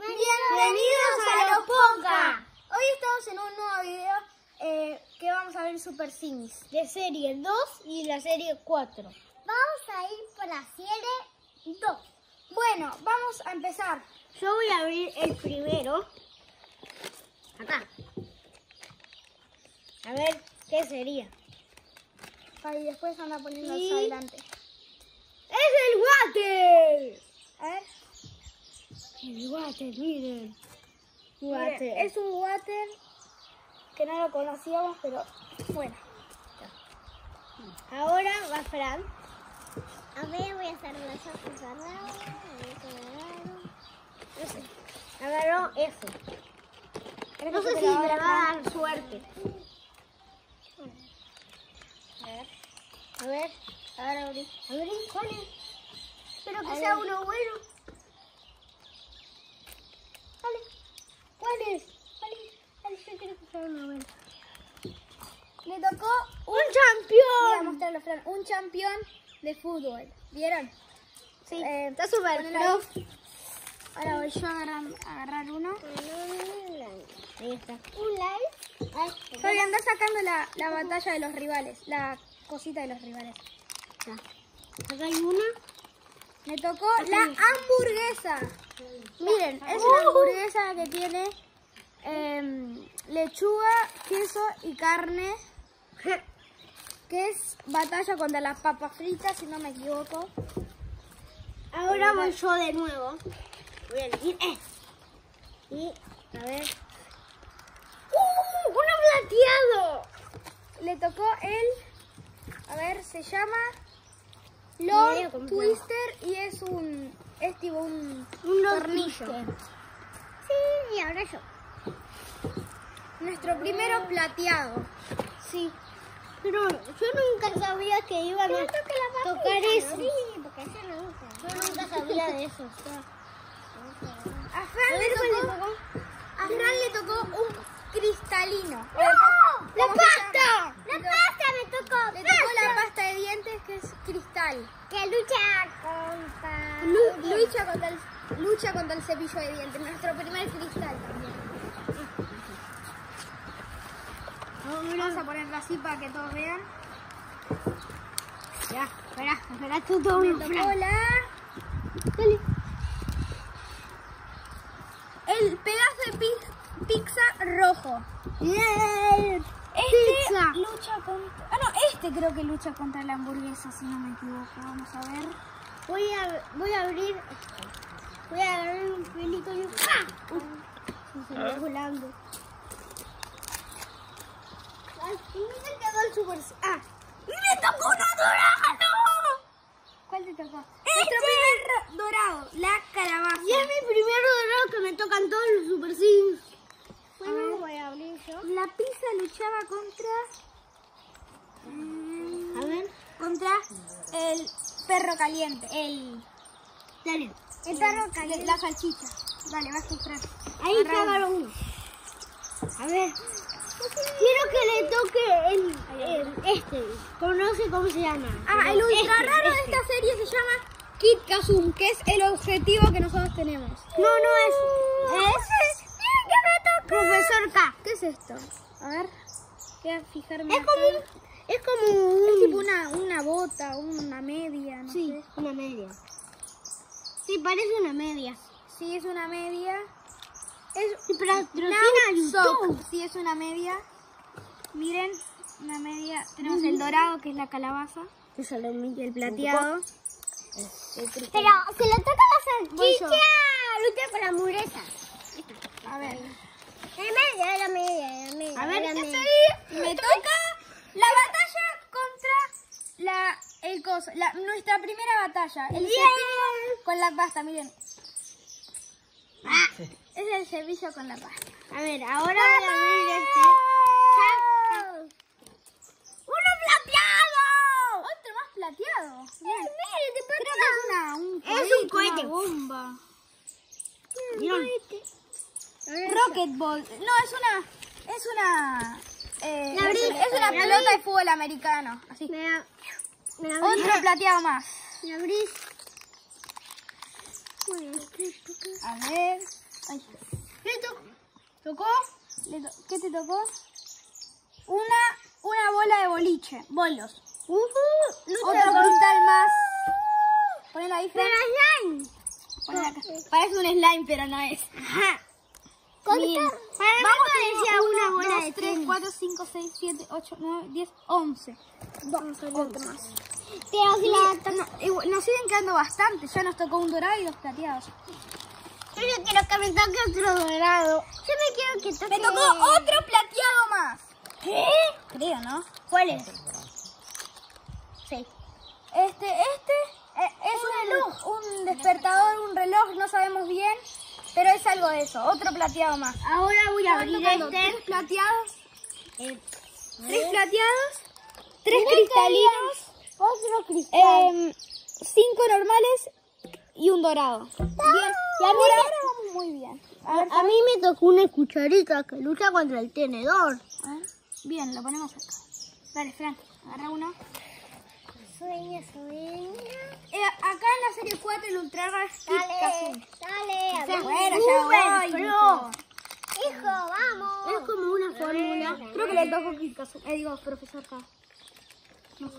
Bienvenidos a los Ponca. Hoy estamos en un nuevo video eh, que vamos a ver Super Sims de serie 2 y la serie 4. Vamos a ir por la serie 2. Bueno, vamos a empezar. Yo voy a abrir el primero. Acá. A ver qué sería. Y después anda poniendo hacia adelante. ¡Es el water! A ver. El water, miren. Mire, es un water que no lo conocíamos, pero bueno. Ahora va Fran. A ver, voy a hacer los ojos cerrados. A ver cómo agarro. No sé. Agarró F. No sé si me va a dar suerte. A ver. A ver. A ver, abrí. Abrí, ¿cuál es? Espero que sea uno bueno. Dale. ¿Cuál es? ¿Cuál es? Dale, sea uno bueno. Le tocó ¡Un Voy a campeón! mostrarlo, Fran. Un campeón de fútbol. ¿Vieron? Sí, Eh, está súper. Ahora voy yo a agarrar, a agarrar uno. Ahí está. Un like. Fabi, anda sacando la, la batalla de los rivales. La cosita de los rivales. Ya. Acá hay una. Me tocó la hamburguesa. Miren, es una hamburguesa que tiene em, lechuga, queso y carne. Que es batalla contra las papas fritas, si no me equivoco. Ahora voy yo de nuevo. Voy a elegir eh. Y, a ver. ¡Uh! ¡Uno plateado! Le tocó el. A ver, se llama complejo. Twister y es un. Es tipo un. Un tornillo. Sí, y ahora yo. Nuestro primero plateado. Sí. Pero yo nunca sabía que iban a tocar eso. Sí, porque ese no usa. Yo nunca sabía de eso. A Fran le tocó. A Fran le tocó un cristalino. ¡No! ¡La ¿Cómo se pasta! ¡La pasta me tocó! Le tocó la pasta de dientes que es cristal. Que lucha contra... Lu- lucha, contra el, lucha contra el cepillo de dientes. Nuestro primer cristal también. Vamos a ponerlo así para que todos vean. Ya, espera, espera, tú todo Me tocó la... Dale. El pedazo de pi- pizza rojo. Bien. Este Pizza. lucha contra... Ah, no, este creo que lucha contra la hamburguesa, si no me equivoco. Vamos a ver. Voy a, voy a abrir... Voy a agarrar un pelito y... ¡Ah! Uf, se me va volando. El. ¡Ah! ¡Me tocó una dorada! ¿Cuál te tocó? Este. Primer dorado, la calabaza. Y es mi primer dorado que me tocan todos los super sims. Bueno, voy a abrir yo. La pizza luchaba contra... mm, A ver. contra el perro caliente. El, Dale. el perro caliente. La salchicha. Dale, vas tú, Fran. Ahí está uno. A ver. Quiero que le toque el, el- este. Conoce cómo se llama. Ah, el ultra este, raro de este. esta serie se llama Kit Kazum, que es el objetivo que nosotros tenemos. No, no es. Es. Profesor K. ¿Qué es esto? A ver, voy a fijarme. Es acá. como un. Es como un. Es tipo una, una bota, una media, no Sí, sé. una media. Sí, parece una media. Sí, es una media. Es Sí, pero patrocina a Now Sock. YouTube. Sí, es una media. Miren, una media. Tenemos el dorado, que es la calabaza. Y el plateado. Pero si le toca la salchicha, lucha con la hamburguesa. A ver. La media, la media, la media. A ver, la ¿qué media. soy? Me toca la batalla contra la, el coso, la, nuestra primera batalla. El Bien. con la pasta, miren. Es el cepillo con la pasta. A ver, ahora voy a abrir este. ¡Uno plateado! Otro más plateado. Bien. Mire, te Creo que es una, un Es un cohete, cohete. una bomba. ¿Vieron? Rocket Ball. No, es una. Es una. eh, La abrí, es, es una pelota abrí. de fútbol americano. Así. Me, a- me. Otro plateado más. Me abrís. A ver. Ay. Le tocó. ¿Tocó? ¿Qué te tocó? Una, una bola de boliche. Bolos. Uh, Otro cristal más. Ponelo ahí, Fran. Slime. Ponelo acá. Parece un slime, pero no es. Mí Vamos, tenemos una bola dos, de tres, tenis. cuatro, cinco, seis, siete, ocho, nueve, diez, once. Vamos a Otro más. Igual- nos siguen quedando bastante. Ya nos tocó un dorado y dos plateados. Yo no quiero que me toque otro dorado. Yo me quiero que toque... Me tocó otro plateado más. ¿Qué? Creo, ¿no? ¿Cuál es? Sí. Este, este eh, es un, un despertador, un reloj, no sabemos bien, pero es algo de eso. Otro plateado más. Ahora voy a abrir este. Tres plateados, Eh, tres plateados, tres cristalinos, Otro cristal. em, cinco normales y un dorado. Bien, y a mí vamos muy bien. A mí me tocó una cucharita que lucha contra el tenedor. Bien, lo ponemos acá. Dale, Fran, agarra uno. Sueña, sueña. Eh, acá en la serie 4, el Ultra Dale, dale. a ver. Bueno, ya voy. Hijo. Hijo, vamos. Es como una fórmula. Creo que le tocó Kit Kazu- Eh, digo, profesor K. No sé.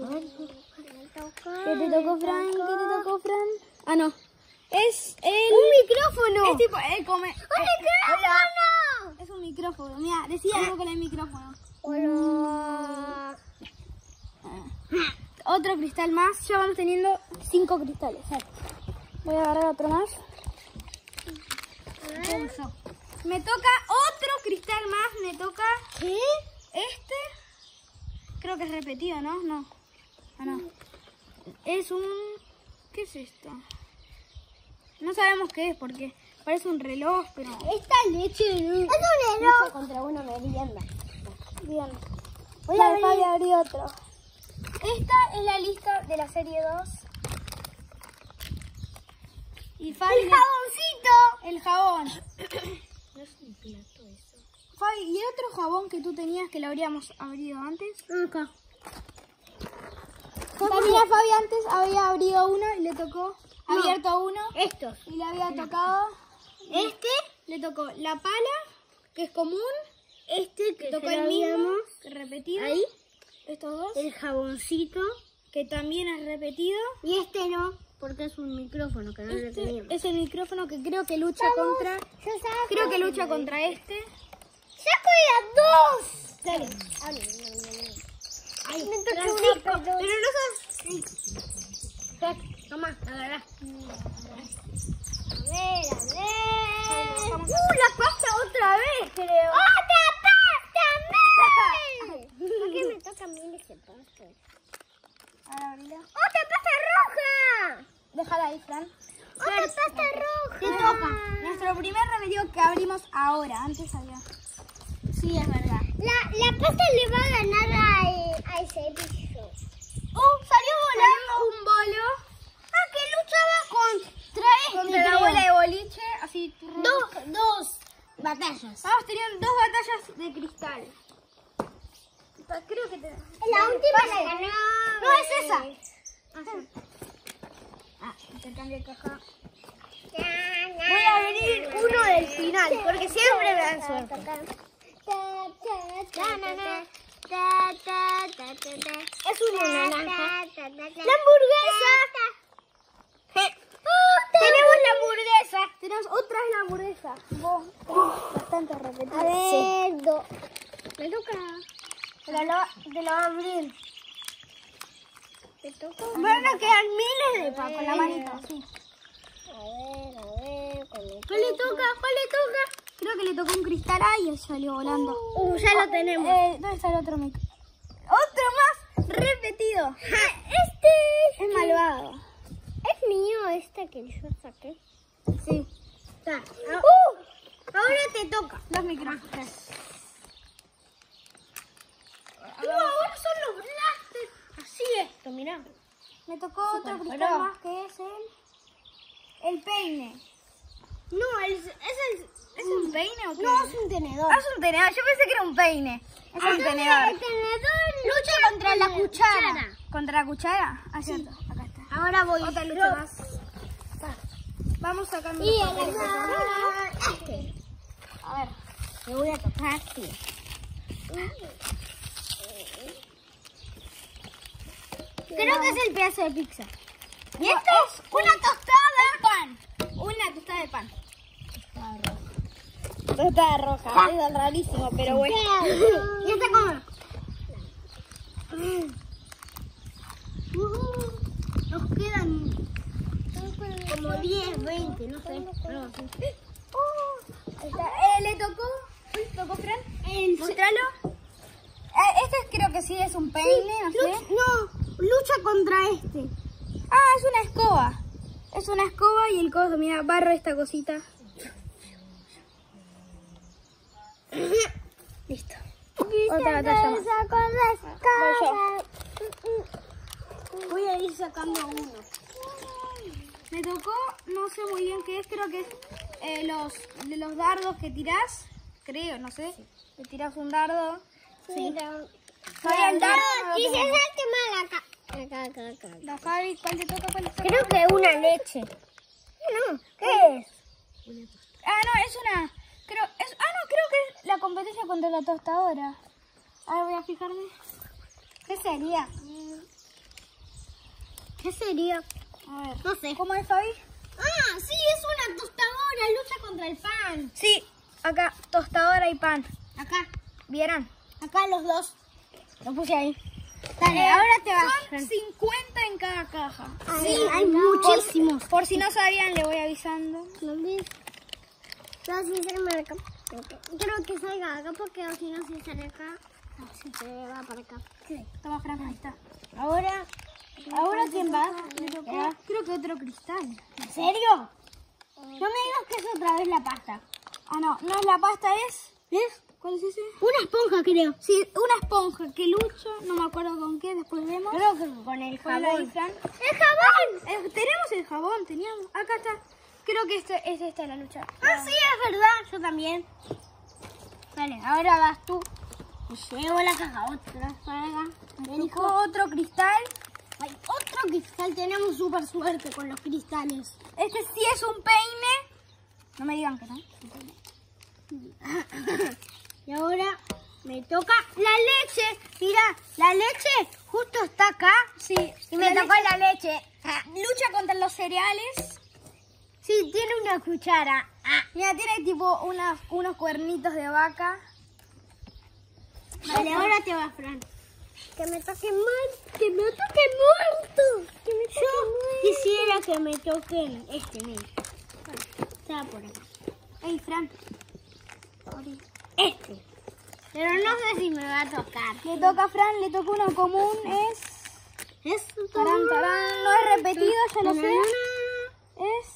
¿Qué te tocó, Fran? ¿Qué te tocó, Fran? Ah, no. Es el... Un micrófono. Es tipo, él come... ¡Un eh, micrófono! es un micrófono. Mira, decía algo con el micrófono. Hola. Otro cristal más. Ya vamos teniendo cinco cristales. A ver. Voy a agarrar otro más. Pulso. Me toca otro cristal más. Me toca ¿Qué? este. Creo que es repetido, ¿no? No. Ah, no. Es un... ¿Qué es esto? No sabemos qué es porque parece un reloj, pero... Esta leche es un reloj. contra una merienda. Bien. Voy Voy a abrir- abrir, abrir otro. Esta es la lista de la serie 2. Y Fabi... ¡El jaboncito! El jabón. No es un plato eso. Fabi, ¿y el otro jabón que tú tenías que lo habríamos abrido antes? Acá. También a Fabi antes había abrido uno y le tocó abierto uno Estos. y le había tocado, Este, le tocó la pala, que es común, este que tocó el lo mismo, que repetido, Ahí. estos dos, El jaboncito. que también es repetido. Y este no, porque es un micrófono que no lo Este teníamos. es el micrófono que creo que lucha contra, creo que lucha contra este. ¡Saco las dos! Dale. Ay, Me tocó una, pero- pero no sos... Toma, agarrá. A ver, a ver. ¡Uh, la pasta otra vez, creo! ¡Otra pasta! ¡Mel! ¿Por qué me toca a mí ese pasta? ¡Otra pasta roja! Déjala ahí, Fran. ¡Otra pasta roja! Te toca. Nuestro primer remedio que abrimos ahora. Antes había. Sí, es verdad. La, la pasta le va a ganar a, a ese bicho. ¡Uh! Salió volando un bolo. Ah, que luchaba contra este. Contra la bola de boliche. Así. Dos, dos batallas. Vamos teniendo dos batallas de cristal. Creo que te. La última la ganó. No, es esa. Ah. Ah, intercambio caja. Voy a abrir uno del final, porque siempre me dan suerte. Es una naranja. ¡La hamburguesa! ¡Tenemos la hamburguesa! Tenemos otra vez la hamburguesa. Vos, bastante repetida. A ver, do- me toca. Te lo, te lo voy a abrir. ¿Te toca? Van a quedar miles de papas con la manito. Sí. A ver, a ver. ¿Cuál le ¿Cuál le toca? ¿Cuál le toca? Creo que le tocó un cristal ahí y él salió volando. Uh, ya lo tenemos. Eh, ¿Dónde está el otro micro? ¡Otro más! Repetido. Este Es malvado. es mío, este que yo saqué. Sí. Está. Uh, ahora te toca. Los micrófonos. No, ahora son los blasters. Así esto, mirá. Me tocó otro cristal más que es el... El peine. No, el, es el... ¿Es un peine o qué? No, es un tenedor. Ah, es un tenedor. Yo pensé que era un peine. Es un tenedor. El tenedor lucha contra la cuchara. ¿Contra la cuchara? Ah, cierto. Acá está. Ahora voy. Otra lucha más. Vamos sacando los el papeles este. A ver. Me voy a tocar así. Creo que es el pedazo de pizza. ¿Y esto es una tostada? Un pan. Una tostada de pan. Tostada roja. Es rarísimo, pero bueno. Ya está como. Uh, Nos quedan como 10, 20, no sé. está. Eh, ¿Le tocó? ¿Le tocó, Fran? El- Mostralo. Eh, este creo que sí es un peine, no sé. No, lucha contra este. Ah, es una escoba. Es una escoba y el coso, mira, barro esta cosita. Listo. Otra batalla más. Voy a ir sacando uno. Me tocó, no sé muy bien qué es, creo que es eh, los, de los dardos que tirás. Creo, no sé. Le tirás un dardo. Sí. Todavía el dardo Y se salte mal acá. Acá, acá, acá. La Fabi, ¿cuál te toca? ¿Cuál te toca? Creo que una leche. No, ¿qué es? Ah, no, es una. Creo, es, ah, no, creo que es la competencia contra la tostadora. Ahora voy a fijarme. ¿Qué sería? ¿Qué sería? A ver. No sé. ¿Cómo es, Fabi? Ah, sí, es una tostadora, lucha contra el pan. Sí, acá, tostadora y pan. Acá, ¿Vieron? acá los dos. Lo puse ahí. Dale, Eh, ahora te vas. Son 50 en cada caja. Sí, hay muchísimos. Por si no sabían, le voy avisando. ¿Dónde? No, si se marca. Creo que salga acá porque si no se sale acá, se va para acá. Toma, Fran, ahí está. Ahora, ¿Ahora quién va? Creo que otro cristal. ¿en serio? No me digas que es otra vez la pasta. Ah, no, no es la pasta, es... ¿Ves? ¿Cuál es ese? Una esponja, creo. Sí, una esponja que lucho, no me acuerdo con qué, después vemos. Creo que con el jabón. ¡El jabón! Eh, tenemos el jabón, teníamos. Acá está. Creo que este, es esta la lucha. Ah, sí, es verdad. Yo también. Dale, ahora vas tú. Llevo la caja otra. Tocó otro cristal. Hay otro cristal. Tenemos súper suerte con los cristales. Este sí es un peine. No me digan que no. Y ahora me toca la leche. Mira, la leche justo está acá. Sí. Y me la tocó leche- la leche. Lucha contra los cereales. Sí, tiene una cuchara. Ah, Mira, tiene tipo unas, unos cuernitos de vaca. Vale, ahora te vas, Fran. Que me toque mal, que me toque muerto. Que me toque Yo quisiera que me toquen este, mira. Está por acá. Ey, Fran. Este. Pero no sé si me va a tocar. Le toca a Fran, le toca uno común. Es. Es Tarán, tarán. No es repetido, ya lo sé. Es.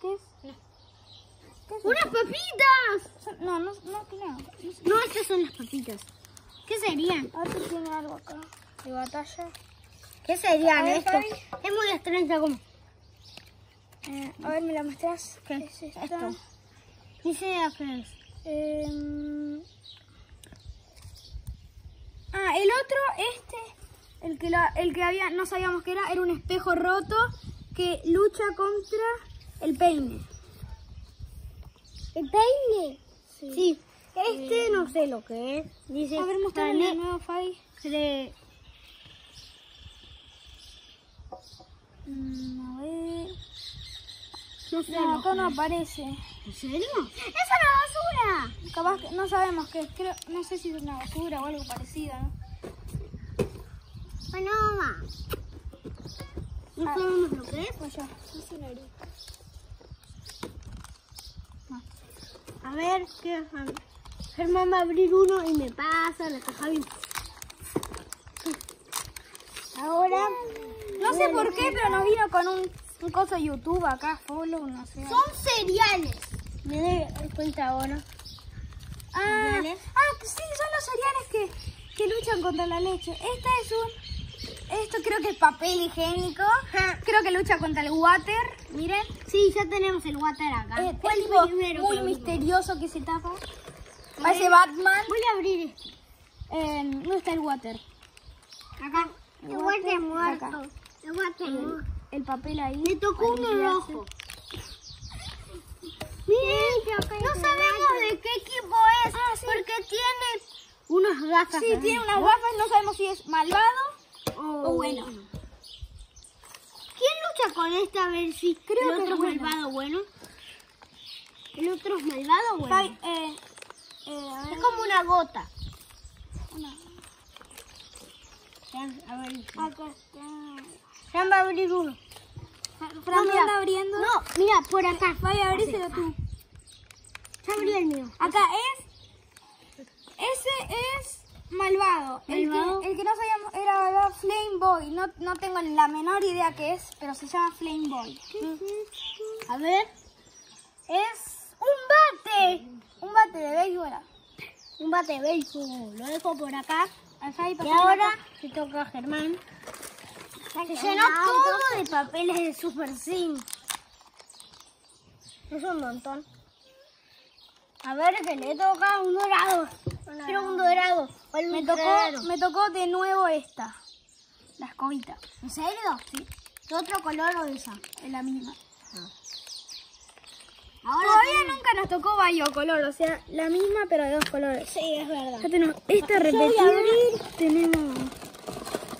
¿Qué es? ¿Qué es ¡Unas papitas! No, no, no. No. No, estas son las papitas. ¿Qué serían? Ahora tiene algo acá. De batalla. ¿Qué serían estos? Es muy extraño como. Eh, a ver, ¿me la muestras? ¿Qué es es esta? esto? Dice a Fran. Em, ah, el otro, este, el que, la, el que había, no sabíamos que era, era un espejo roto que lucha contra el peine. ¿El peine? Sí. Este no sé lo que es. Dice A ver, mostrame de nuevo, Fabi. cre- Mm, a ver. No sé. No, acá no aparece. ¿En serio? ¡Es una basura! Capaz que no sabemos qué es. Creo, no sé si es una basura o algo parecido, ¿no? Bueno, mamá. No Ah. sabemos lo que es. Pues ya. A ver, ¿qué? Germán va a abrir uno y me pasa la caja bien. Ahora. No sé por qué, pero nos vino con un, un coso de YouTube acá, follow, no sé. Son cereales. Me doy cuenta ahora. Ah, ¿Cereales? ah, sí, son los cereales que, que luchan contra la leche. Esta es un... Esto creo que es papel higiénico. Creo que lucha contra el water. Miren. Sí, ya tenemos el water acá. Eh, ¿Cuál es es tipo primero? muy Pero- misterioso que se tapa. Parece Batman. Voy a abrir este. Eh, ¿Dónde está el water? Acá. El water muerto. El water El, muerto. el papel ahí. Me tocó uno rojo. Miren, no sabemos de qué equipo es, porque tiene unas gafas. Sí, tiene unas gafas, no sabemos si es malvado o bueno. ¿Quién lucha con esta? A ver si Creo el que otro es es bueno. malvado bueno. El otro es malvado bueno. Ay, eh. Es como una gota. Fran va a abrir uno. Fran mira. anda abriendo. No, mira, por acá. Vaya, abríselo tú. Ya abrí el mío. Acá es. Ese es malvado. El, Malvado. Que, el que no sabíamos era, era Flame Boy. No, no tengo la menor idea qué es, pero se llama Flame Boy. A ver. Es un bate. Un bate de béisbol. Un bate de béisbol. Lo dejo por acá. Y ahora se toca a Germán. Se llenó todo de papeles de Super Sim. Es un montón. A ver, que le toca un dorado. Quiero un dorado. Me tocó, me tocó de nuevo esta. La escobita. ¿En serio? Sí. ¿De otro color o esa? Es la misma. Ahora Todavía nunca nos tocó color, o sea, la misma pero de dos colores. Sí, es verdad. Ya tenemos esta repetida. Tenemos.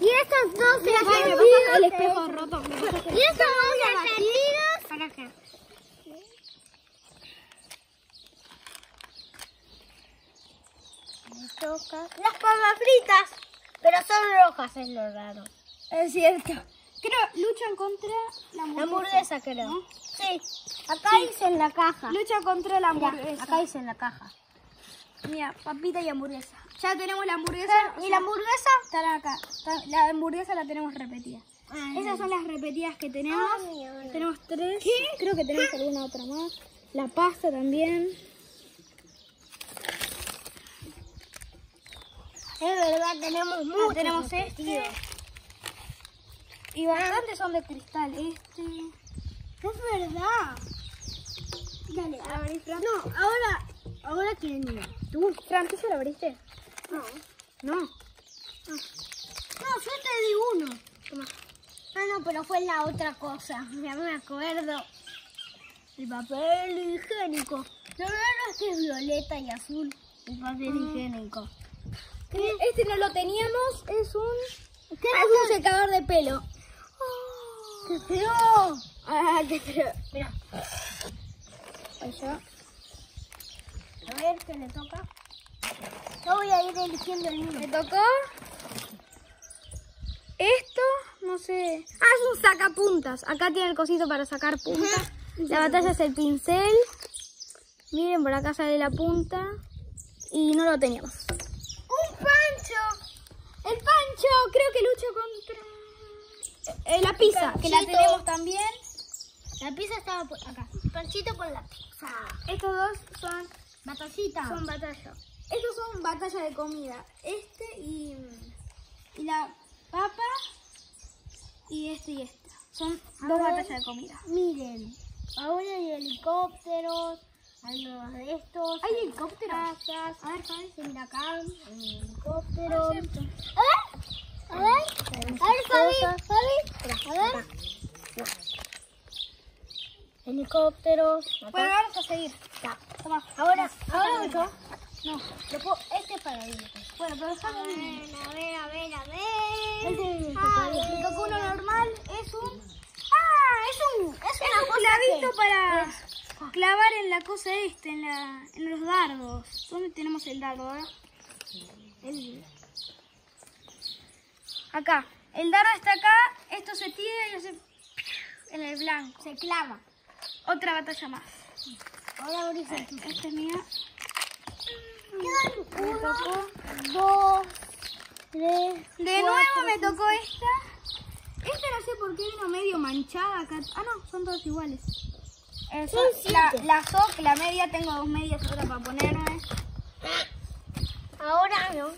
Y estas dos me pasa el espejo roto. Y estas dos repetidas. ¿Para qué? Me toca. Las papas fritas. Pero son rojas, es lo raro. Es cierto. Creo, luchan contra la La hamburguesa. hamburguesa, creo. ¿No? Sí. Acá dice en la caja. Lucha contra la Mira, hamburguesa. acá dice en la caja. Mira, papita y hamburguesa. Ya tenemos la hamburguesa. ¿Y la hamburguesa? Están acá. Está- La hamburguesa la tenemos repetida. Esas son las repetidas que tenemos. Tenemos tres. Creo que tenemos alguna otra más. La pasta también. Es verdad, tenemos muchos. Ah, tenemos este. Y bastantes son de cristal. Este. Es verdad. Dale, Abrí, Fran. No, ahora, ahora quién? ¿Tú, Fran, tú se lo abriste? No. No. No, yo te di uno. Toma. Ah, no, pero fue la otra cosa. Ya me acuerdo. El papel higiénico. Lo raro es que es violeta y azul. El papel higiénico. Este no lo teníamos. Es un. ¿Qué Es un secador de pelo. ¡Qué feo! Ah, feo. Mira, Allá. a ver qué le toca. Yo voy a ir eligiendo el mío. Me tocó. Esto, no sé. Ah, es un sacapuntas. Acá tiene el cosito para sacar puntas. La batalla es el pincel. Miren, por acá sale la punta. Y no lo teníamos. ¡Un pancho! ¡El pancho! Creo que lucha contra. Eh, la pizza, que la tenemos también. La pizza estaba por acá. Panchito con la pizza. Estos dos son, Batallita. son batalla. Estos son batalla de comida. Este y, y la papa. Y este y esta. Son A dos ver. batallas de comida. Miren, ahora hay helicópteros, hay unos de estos. ¿Hay helicópteros? casas. A ver, Fabi. Mira acá, hay helicópteros. Ah, cierto. A ver, a ver, a ver, Fabi, Fabi, a ver. Helicópteros. acá. Bueno, vamos a seguir. Ya. Toma. Ahora, ahora voy yo. No. Lo puedo- este es para mí. Bueno, pero A déjame ver, a ver, a ver, a ver. Este A ver. tocó uno normal. Es un. ¡Ah! Es un. Es, una un cosa clavito que- para clavar en la cosa esta, en, la, en los dardos. ¿Dónde tenemos el dardo ahora? El- Acá. El dardo está acá. Esto se tira y hace. En el blanco. Se clava. Otra batalla más. Ahora abrís el tuyo. Esta es mía. Me uno, tocó. dos, tres, De cuatro, nuevo me tocó esta. Esta no sé por qué vino medio manchada acá. Ah, no, son todos iguales. Eso, Son la, la media, tengo dos medias otra para ponerme. Ahora no.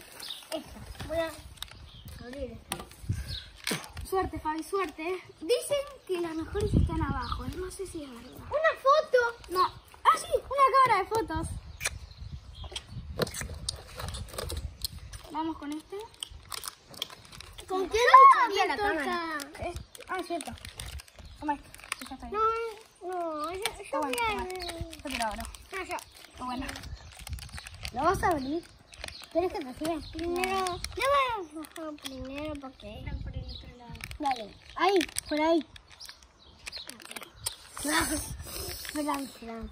Esta. Voy a abrir esta. Suerte, Fabi, suerte. Dicen que las mejores están abajo. No sé si es verdad. Una foto. No. Ah, sí, una cámara de fotos. Vamos con este. ¿Con qué Ah, me la cámara? Ah, cierto. Toma, ya está bien. No, no, yo, yo Ah, voy a... Yo te lo abro. No, yo. Bueno. ¿Lo vas a abrir? ¿Quieres que te siga? Primero. No me lo primero porque. por el otro lado. Dale. Ahí, por ahí. Fran, Fran.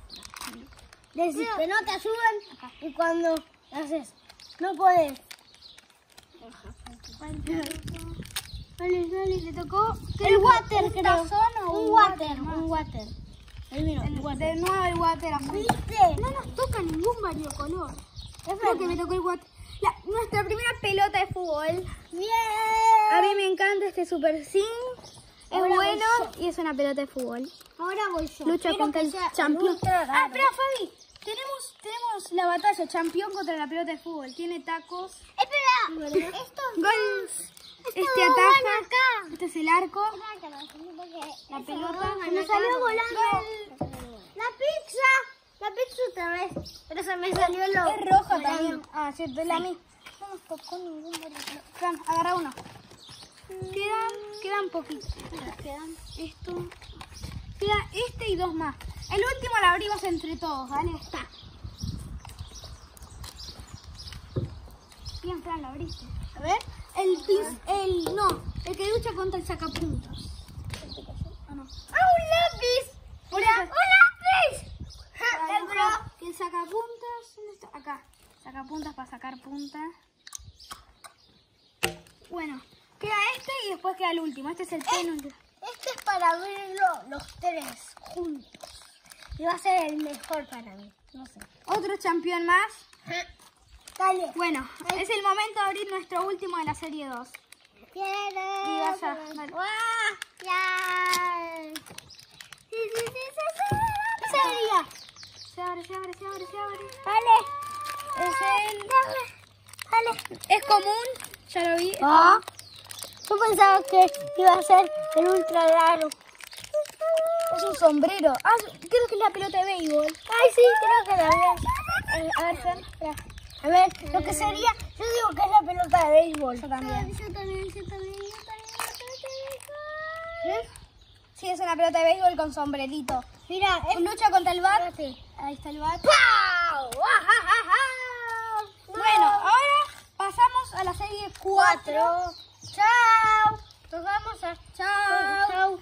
Decís que no te ayudan y cuando haces, no puedes. Dale, dale, le tocó. El water, ¿Un creo. tazón o un water, más? un water. Ahí vino, El- water. de nuevo el water. ¿Viste? No nos toca ningún variocolor. Es Creo que me tocó el water. La- nuestra primera pelota de fútbol. Bien. A mí me encanta este Super Sim. Es Ahora bueno y es una pelota de fútbol. Ahora voy yo. Lucha Quiero contra el campeón. Ah, espera, Fabi. Tenemos, tenemos la batalla campeón contra la pelota de fútbol. Tiene tacos. Espera. Esto Gol. Este acá. Este es el arco. La pelota. Me salió volando la pizza. La pizza otra vez. Pero se me salió lo. Es volando. también. Ah, cierto, es la mí. No nos tocó ningún. Fran, agarra uno. Quedan, quedan poquitos. Quedan esto. Queda este y dos más. El último lo abrimos entre todos, ¿vale? Está. Bien, Fran, lo abriste. A ver. El el, no, el que lucha contra el sacapuntas. Ah, no. ¡Ah, un lápiz! Por ¡Un eso. lápiz! Ahí Pero- está. Que el Acá. Sacapuntas para sacar punta. Bueno, queda este y después queda el último. Este es el penúltimo. Este es para abrirlo los tres juntos. Y va a ser el mejor para mí. No sé. Otro campeón más. Dale. Bueno, es el momento de abrir nuestro último de la serie 2. Quiero. Y vas a- dale. ¡Guau! ¡Ya! Sí, sí, sí, sí, sí. Abre, se abre, se abre, se abre. Dale. Es el. Dale. Es común, ya lo vi. Ah. Yo pensaba que iba a ser el ultra raro. Es un sombrero. Ah, creo que es la pelota de béisbol. Ay, sí, creo que también. Eh, a ver, espera. A ver, lo que sería, yo digo que es la pelota de béisbol. Yo también. Yo también, yo también, yo también. ¿Ves? Sí, es una pelota de béisbol con sombrerito. Mira, es... Lucha contra el bat. Ahí está el bat. ¡Pau! ¡Ah, ah, ah, ah! Bueno, ahora pasamos a la serie 4. Cuatro. Chao. Nos vamos a... Chao. Chao.